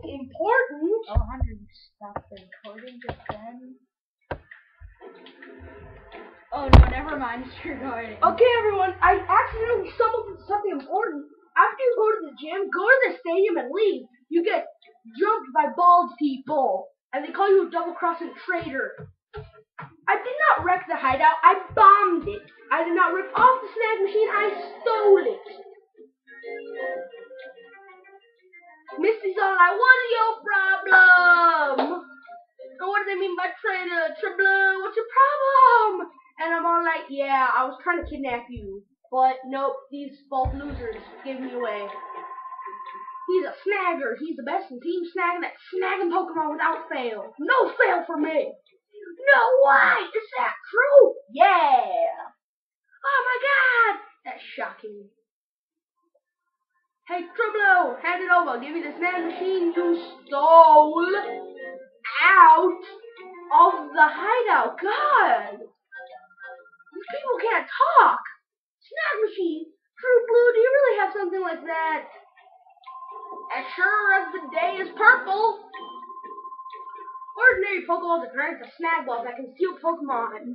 important. Oh, Hunter, you stopped the recording just then. Oh no, never mind. It's recording. Okay, everyone, I accidentally stumbled into something important. After you go to the gym, go to the stadium and leave. You get jumped by bald people, and they call you a double-crossing traitor. I did not wreck the hideout. I bombed it. I did not rip off the snag machine. I stole it. Was trying to kidnap you. But nope, these both losers gave me away. He's a snagger. He's the best in team snagging that snagging Pokemon without fail. No fail for me. No way! Is that true? Yeah! Oh my god! That's shocking. Hey, Trublo, hand it over. Give me the snag machine you stole out of the hideout. God! These people can't talk. Snag machine? True Blue, do you really have something like that? As sure as the day is purple. Ordinary Pokeballs are granted to snag balls that can steal Pokemon.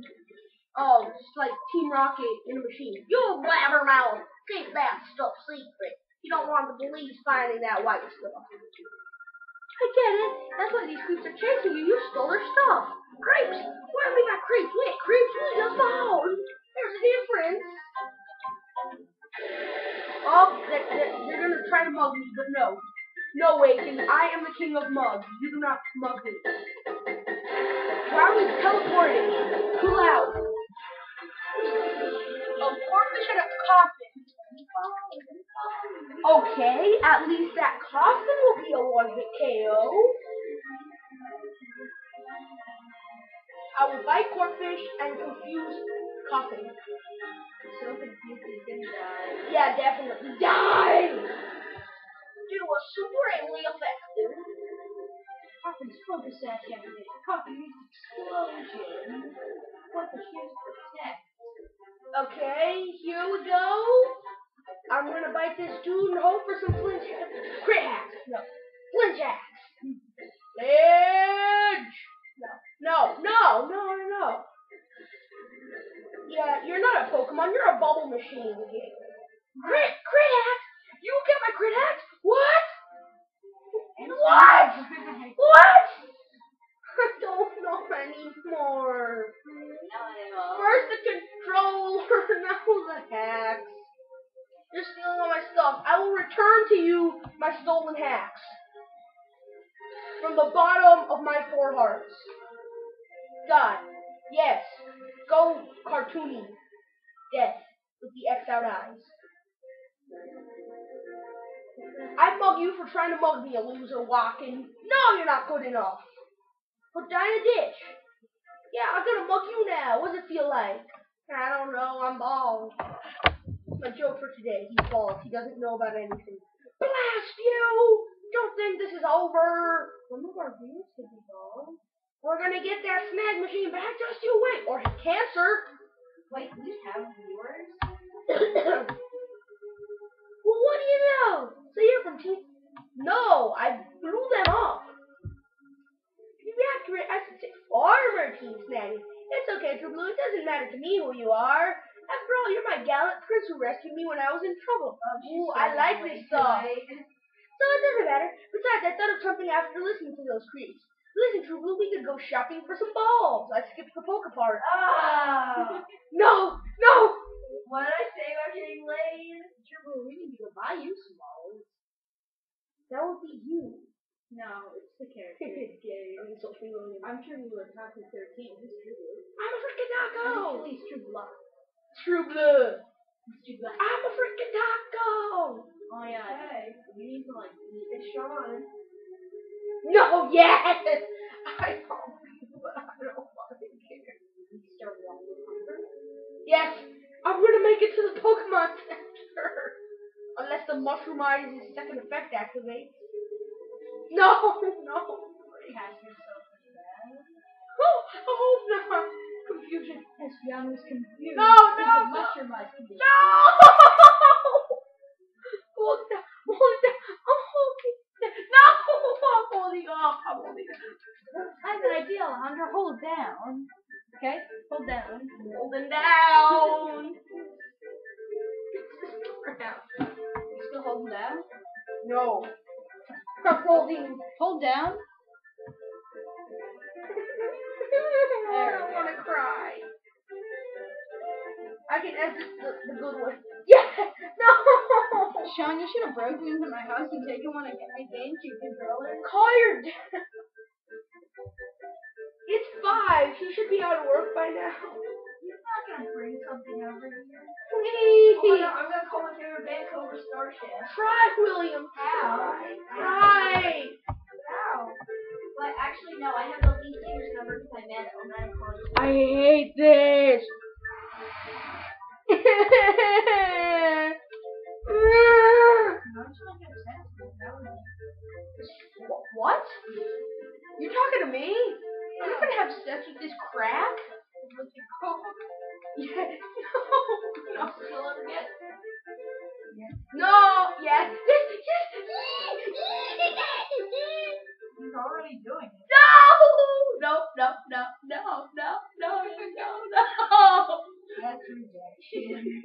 Oh, just like Team Rocket in a machine. You blabbermouth! Keep that stuff secret. You don't want the police finding that white stuff. I get it. That's why these creeps are chasing you. You stole their stuff. Creeps! Do you mean by creeps? We ain't creeps. We just found. There's a difference. Oh, they're, they're, they're gonna try to mug me, but no. No way, king. I am the king of mugs. You do not mug me. Why are we teleporting? Too loud. Of course we should have Koffing. Okay, at least that Koffing will be a one-hit KO. I will bite Corphish and confuse Koffing. So confused he's gonna die. Yeah, definitely. Die! You were supremely effective. Koffing's focus that candidate. Koffing needs explosion. What the shit's protect? Okay, here we go. I'm gonna bite this dude and hope for some flinch. Crit hacks. No. Flinch hacks. Flinch! No. No, no, no, no, no. Yeah, you're not a Pokemon, you're a bubble machine. Crit, crit hacks? You get my crit hacks? What? What? What? I don't know anymore. First the controller, now the hacks. You're stealing all my stuff. I will return to you my stolen hacks. From the bottom of my four hearts. God. Yes. Go cartoony. Death. With the X out eyes. I mug you for trying to mug me, a loser walking. No, you're not good enough. Put down a ditch. Yeah, I'm gonna mug you now. What does it feel like? I don't know. I'm bald. My joke for today. He's bald. He doesn't know about anything. Blast you! Don't think this is over. Some of our viewers could be bald. We're gonna get that snag machine back. Just you wait. Or his cancer. Wait, we have viewers? well, what do you know? So you're from Team... No, I blew them up. To be accurate, I should say Farmer Team Snagem. It's okay, True Blue. It doesn't matter to me who you are. After all, you're my gallant prince who rescued me when I was in trouble. Ooh, I like this song. So it doesn't matter. Besides, I thought of something after listening to those creeps. Listen, True Blue, we could go shopping for some balls. I skipped the poke part. Ah! No, no. what did I say about getting laid? True, we need to go buy you some balls. That would be you. No, it's the character. It's gay. I'm so feeling. I'm True Blue at Taco 13. Who's True Blue? I'm a freaking I'm taco. Please, True. True Blue. True Blood? I'm a freaking taco. Oh yeah. Hey, you need to like meet the Sean. No, yes. I don't, but I don't fucking care. Start. Yes, I'm gonna make it to the Pokemon Center. Unless the Mushroom Eyes' second effect activates. No, no. Cast yourself as that. Oh, I hope not. Confusion. Was confused. No, no, no. mushroom eyes condition. No! Hold down, hold down. I'm holding down. No! holding up. I'm holding. I have an idea, Alejandro. Hold down. Okay? Hold down. Holding down. Still holding down? no. I'm holding. Hold down. Cry. I can edit the, the good one. Yeah! No! Sean, you should have broken into my house and taken one of my GameCube controllers. Call your dad. It's five. He should be out of work by now. He's not gonna bring something over here. Please. Oh, no, I'm gonna call my favorite band Cobra Starship. Try, William. How? Try. Wow. But actually, no, I have the lead singer's number because I met him and I'm calling him. I hate this. What? You're talking to me? I'm not gonna have sex with this crack. Yeah. No. No. You'll ever get No. Yes. Yes. Yes. He's already doing it no, no, no, no, no, no, no, no. That's rejection.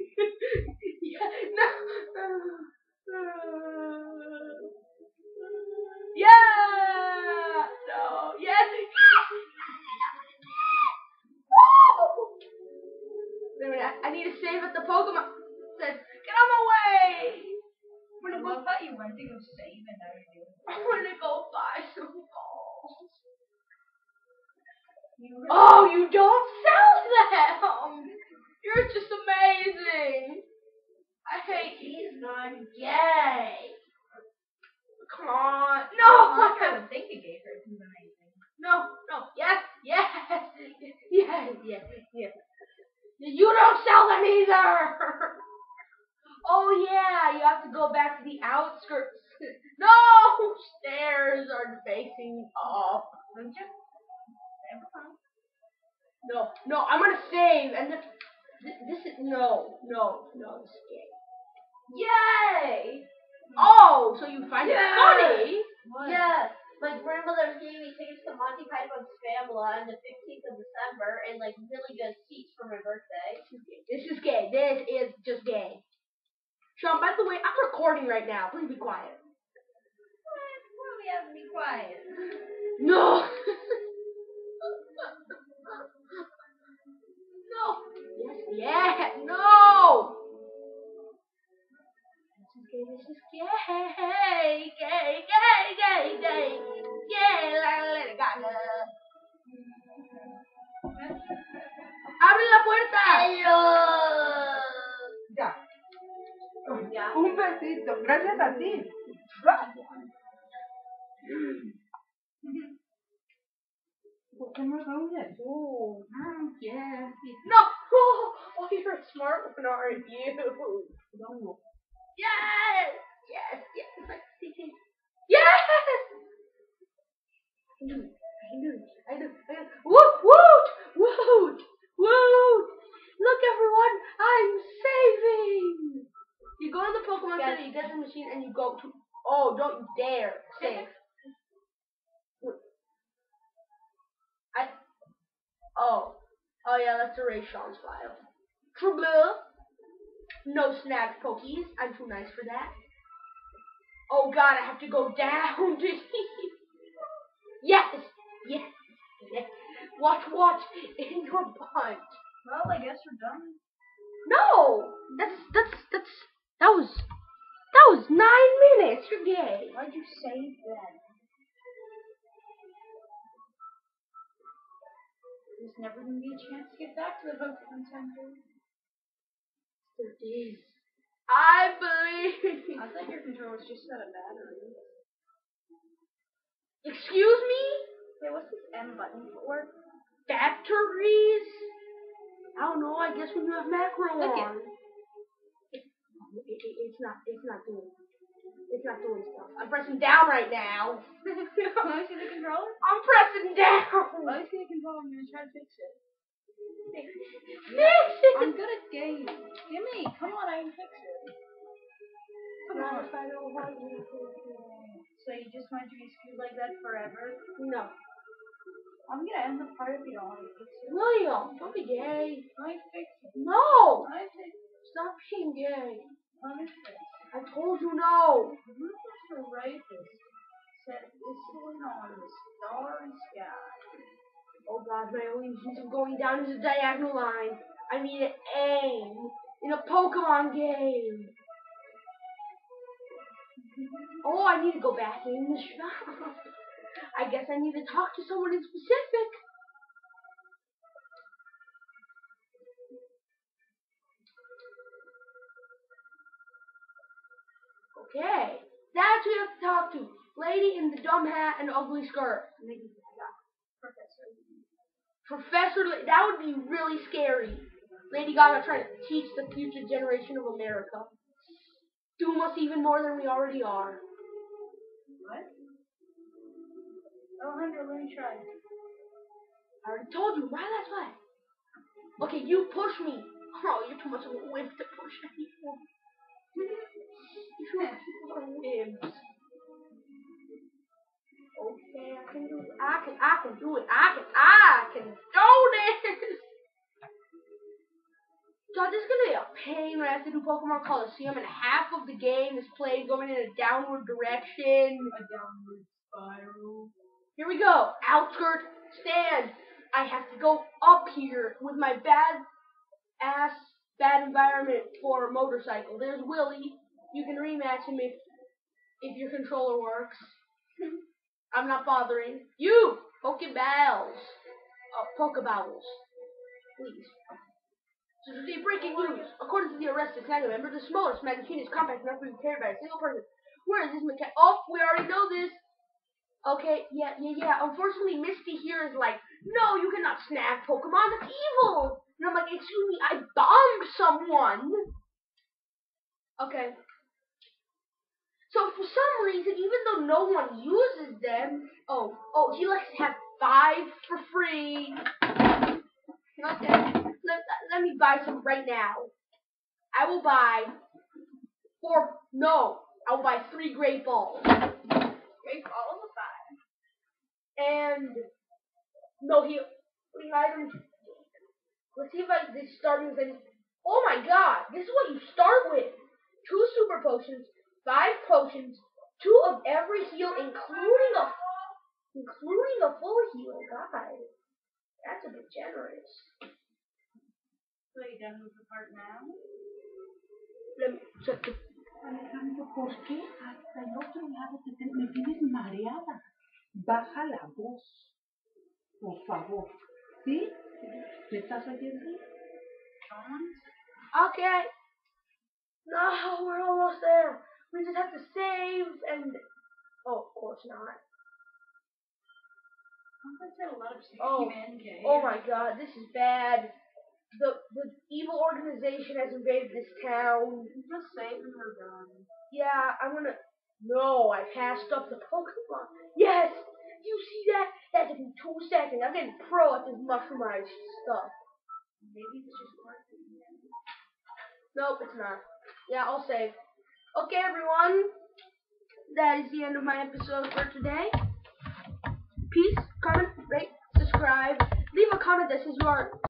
He's gay. Come on. I No. would think a gay person's amazing. No, no, yes, yes, yes, yes, yes. You don't sell them either. Oh yeah, you have to go back to the outskirts. No, stairs are facing up. Don't you? No, no, I'm gonna save, and this, this, this is no, no, no, this is gay. Yay! Hmm. Oh, so you find it funny? What? Yeah, my grandmother gave me tickets to Monty Python's Spamalot on the 15th of December and like really good seats for my birthday. This is gay. This is just gay. Sean, by the way, I'm recording right now. Please be quiet. What? Why do we have to be quiet? No. Gracias a ti. ¿Por qué me reúnes? Oh, yeah. No. Oh, oh, you're a smart one, aren't you? No. Yes! Yes, yes, it. Yes! I knew it, I knew it, I knew it, I knew it. Woot, woot, woot, woot! Look everyone, I'm saving! You go to the Pokemon Yes. Center, you get the machine, and you go to, oh, don't you dare save. I, oh, oh yeah, that's the Ray Sean's file. True blue. No snack pokies. I'm too nice for that. Oh god, I have to go down. yes, yes, yes. Watch, watch in your butt. Well, I guess we're done. No, that's that's that's that was nine minutes. You're gay. Why'd you save that? There's never gonna be a chance to get back to the Pokemon Center. There is. I believe. I thought your controller's just out of battery. Excuse me. Wait, what's this M button for? Batteries. I don't know. I guess when you have macro Look on. It, it, it, it's not. It's not doing. It's not doing stuff. I'm pressing down right now. Let me see the controller. I'm pressing down. Let me see the controller. I'm gonna try to fix it. Fix I'm good at games. Gimme, come on, I can fix it. I want you. So you just want to be screwed like that forever? No. I'm gonna end the part if you don't want to fix it. William, don't be gay. Me fix it. No! Me fix it. Stop being gay. I told you no. The rapist? Said whistling on the starry sky. Oh god, my only means of going down is a diagonal line. I need to aim in a Pokemon game. Oh, I need to go back in the shop. I guess I need to talk to someone in specific. Okay, that's who you have to talk to. Lady in the dumb hat and ugly skirt. Professor. Professor, La- that would be really scary. Lady Gaga trying to teach the future generation of America. Doom us even more than we already are. What? Oh, Hunter, let me try. I already told you, why that's why. Okay, you push me. Oh, you're too much of a wimp to push anyone. Okay, I can do it. I can, I can do it. I can, I can do this. God, this is gonna be a pain when I have to do Pokemon Colosseum and half of the game is played going in a downward direction. A downward spiral. Here we go. Outskirt stand. I have to go up here with my bad ass bad environment for motorcycle. There's Willie. You can rematch him if if your controller works. I'm not bothering. You Pokeballs. Uh, Pokeballs. Please. So today breaking news. According to the arrested Saga member, the smallest magazine is compact enough to be carried by a single person. Where is this mechanic? Oh, we already know this. Okay, yeah, yeah, yeah. Unfortunately, Misty here is like, no, you cannot snag Pokemon. That's evil. And I'm like, excuse me, I bombed someone. Okay. So for some reason, even though no one uses them, oh, oh, he likes to have five for free. Okay, let, let me buy some right now. I will buy four, no, I will buy three great balls. Great ball of fire. And no he, Putting items. Let's see if I this starting. Oh my god! This is what you start with. Two super potions, five potions, two of every heal, including a including a full heal. God, that's a bit generous. So you done with the part now? Let me check the. Alejandro, ¿por qué hasta el otro lado te, te- me tienes mareada? Baja la voz, por favor. ¿Sí? ¿Me estás oyendo? Okay. No, we're almost there. We just have to save and. Oh, of course not. I've had a lot of Oh. Oh my god, this is bad. The the evil organization has invaded this town. Just saving her gun. Yeah, I'm gonna. No, I passed up the Pokemon. Yes, you see that? That took me two seconds. I'm getting pro at this mushroomized stuff. Maybe it's just working. Nope, it's not. Yeah, I'll save. Okay, everyone. That is the end of my episode for today. Peace, comment, rate, subscribe. Leave a comment that says you are